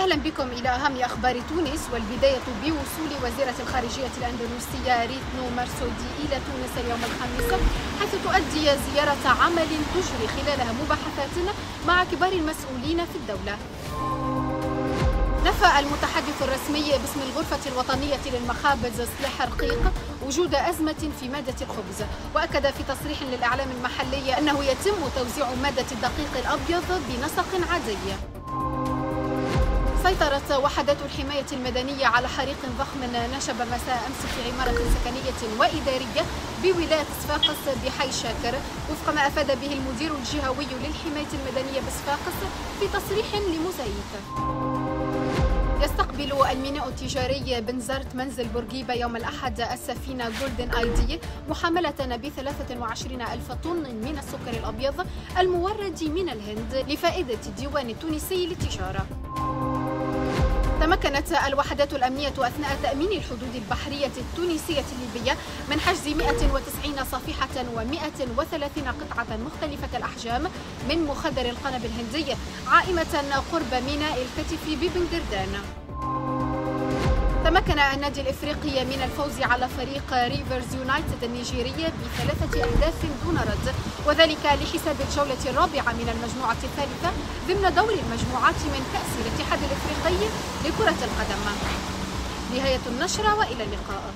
أهلا بكم إلى أهم أخبار تونس والبداية بوصول وزيرة الخارجية الأندلسية ريتنو مرسودي إلى تونس اليوم الخميس حيث تؤدي زيارة عمل تجري خلالها مباحثات مع كبار المسؤولين في الدولة. نفى المتحدث الرسمي باسم الغرفة الوطنية للمخابز صلاح رقيق وجود أزمة في مادة الخبز وأكد في تصريح للإعلام المحلي أنه يتم توزيع مادة الدقيق الأبيض بنسق عادي. سيطرت وحدات الحماية المدنية على حريق ضخم نشب مساء أمس في عمارة سكنية وإدارية بولاية صفاقس بحي شاكر وفق ما أفاد به المدير الجهوي للحماية المدنية بصفاقس في تصريح لموزايك يستقبل الميناء التجاري بنزرت منزل بورقيبة يوم الأحد السفينة جولدن آي دي محملة ب 23 ألف طن من السكر الأبيض المورد من الهند لفائدة الديوان التونسي للتجارة. تمكنت الوحدات الأمنية أثناء تأمين الحدود البحرية التونسية الليبية من حجز 190 صفيحة و130 قطعة مختلفة الأحجام من مخدر القنب الهندي عائمة قرب ميناء الكتف ببن دردان تمكن النادي الإفريقي من الفوز على فريق ريفرز يونايتد النيجيري بثلاثة أهداف دون رد وذلك لحساب الجولة الرابعة من المجموعة الثالثة ضمن دور المجموعات من كاس الاتحاد لكرة القدم. نهاية النشرة وإلى اللقاء.